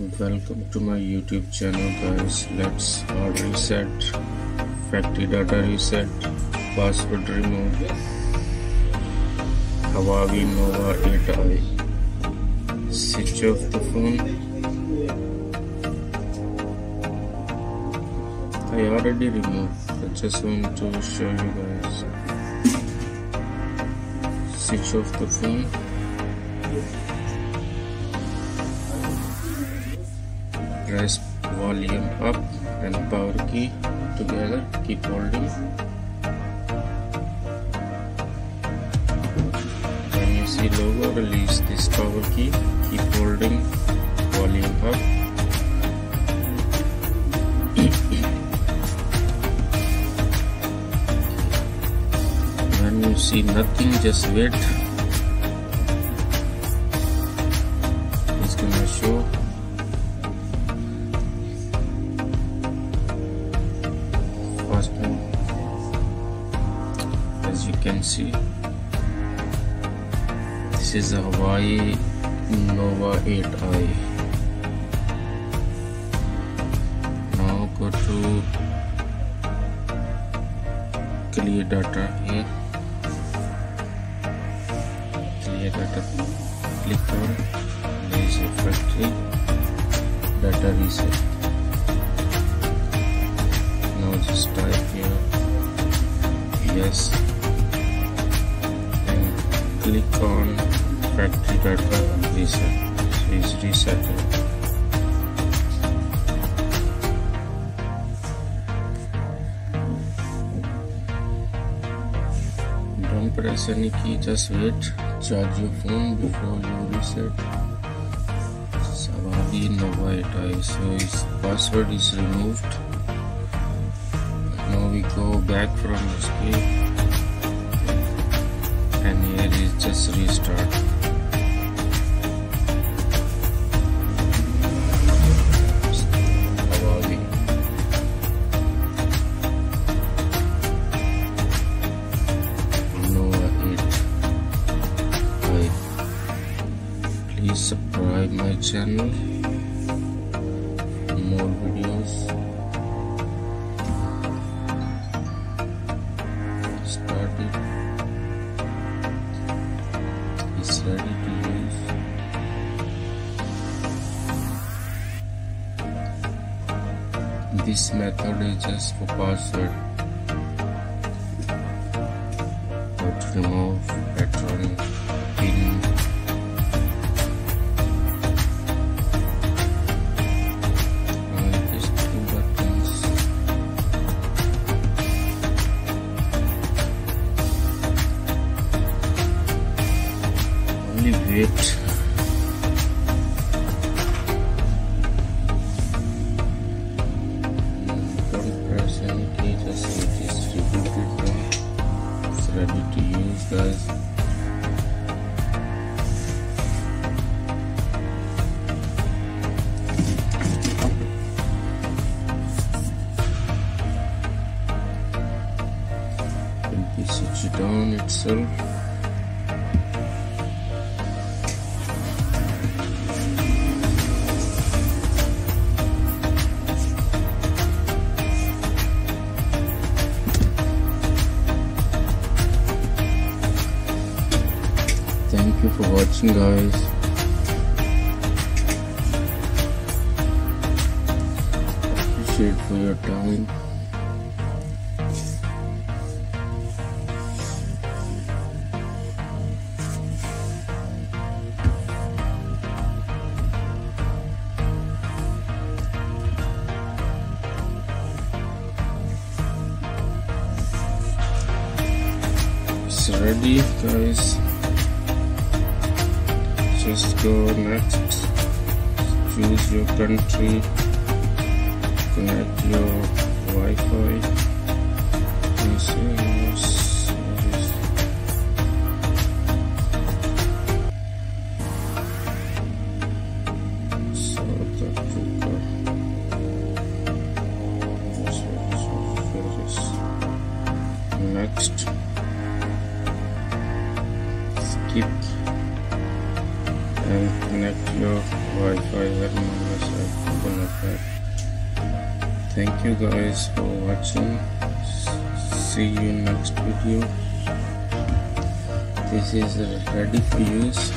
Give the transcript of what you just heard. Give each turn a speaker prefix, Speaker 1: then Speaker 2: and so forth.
Speaker 1: welcome to my youtube channel guys. Let's hard reset. Factory data reset. Password remove Huawei Nova 8i switch off the phone. I already removed. I just want to show you guys. Switch off the phone press volume up and power key together. Keep holding. When you see logo release this power key. Keep holding. Volume up. When you see nothing just wait. It's gonna show can see. This is a Huawei Nova 8i now go to clear data here clear data click on a factory data reset. Now just type here. Yes click on factory data reset. So it's don't press any key just wait. Charge your phone before you reset. Savadi Nova 8i so its password is removed. Now we go back from the screen just restart Huawei. Nova 8 please subscribe my channel for more videos to use this method is just for password. To remove pattern now it's ready to use guys be switched on itself for watching guys. Appreciate for your time. It's ready guys just go next choose your country connect your Wi-Fi and connect your Wi-Fi very numbers thank you guys for watching. See you next video. This is ready for use